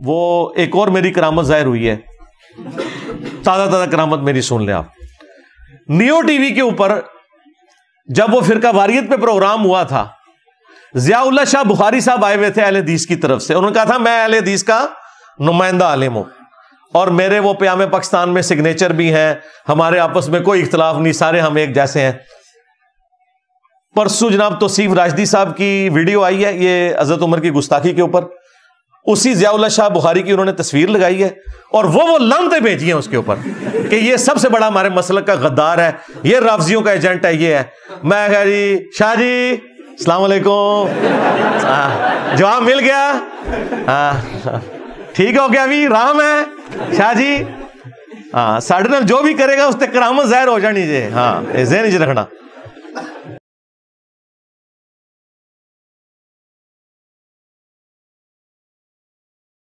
वो एक और मेरी करामत ज़ाहिर हुई है। ताज़ा ताज़ा करामत मेरी सुन ले आप। नियो टीवी के ऊपर जब वो फिरका वारियत पे प्रोग्राम हुआ था जियाउल्ला शाह बुखारी साहब आए हुए थे अहल की तरफ़ से। उन्होंने कहा था, मैं अहल का नुमाइंदा आलिम हूँ और मेरे वो प्याम पाकिस्तान में सिग्नेचर भी हैं, हमारे आपस में कोई इख्तलाफ नहीं, सारे हम एक जैसे हैं। परसों जनाब तोसीफ राजदी साहब की वीडियो आई है, ये अजरत उमर की गुस्ताखी के ऊपर। उसी जियाउल्ला शाह बुखारी की उन्होंने तस्वीर लगाई है और वो वो लमते भेजी हैं उसके ऊपर कि ये सबसे बड़ा हमारे मसलक का गद्दार है, ये राफजियों का एजेंट है, ये है। मैं कह जी शाह जी सलामकुम जवाब मिल गया। हाँ ठीक हो गया अभी, राम है, शाह जी। हाँ साढ़े जो भी करेगा उससे करामत ज़ाहिर हो जानी जे। हाँ जहन च रखना।